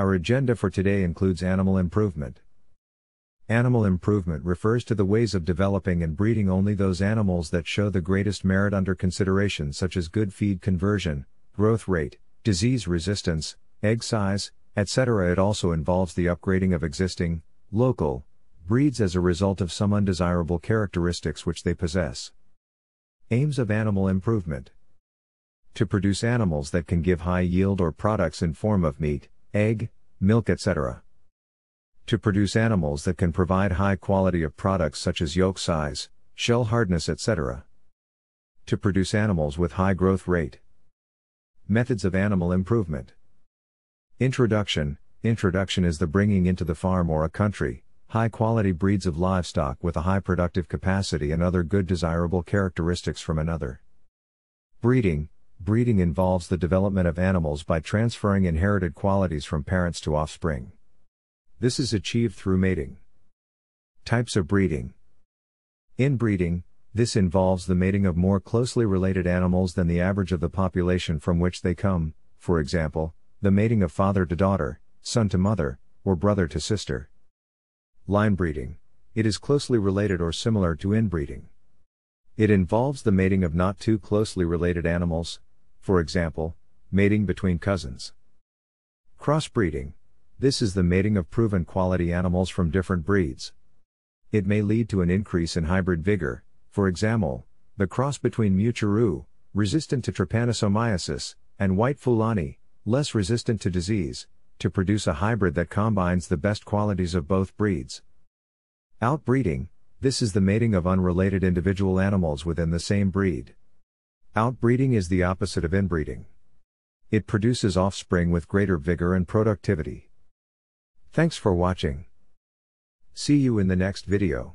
Our agenda for today includes animal improvement. Animal improvement refers to the ways of developing and breeding only those animals that show the greatest merit under consideration, such as good feed conversion, growth rate, disease resistance, egg size, etc. It also involves the upgrading of existing, local, breeds as a result of some undesirable characteristics which they possess. Aims of animal improvement to produce animals that can give high yield or products in form of meat, egg, milk, etc to produce animals that can provide high quality of products such as yolk size, shell hardness, etc. To produce animals with high growth rate. Methods of animal improvement. Introduction Introduction is the bringing into the farm or a country, high quality breeds of livestock with a high productive capacity and other good desirable characteristics from another. Breeding Breeding involves the development of animals by transferring inherited qualities from parents to offspring. This is achieved through mating. Types of breeding. Inbreeding, this involves the mating of more closely related animals than the average of the population from which they come, for example, the mating of father to daughter, son to mother, or brother to sister. Line breeding, it is closely related or similar to inbreeding. It involves the mating of not too closely related animals, for example, mating between cousins. Crossbreeding, this is the mating of proven quality animals from different breeds. It may lead to an increase in hybrid vigor, for example, the cross between Muturu, resistant to trypanosomiasis, and white Fulani, less resistant to disease, to produce a hybrid that combines the best qualities of both breeds. Outbreeding, this is the mating of unrelated individual animals within the same breed. Outbreeding is the opposite of inbreeding. It produces offspring with greater vigor and productivity. Thanks for watching. See you in the next video.